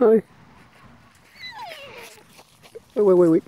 Hi. Wait, wait, wait, wait.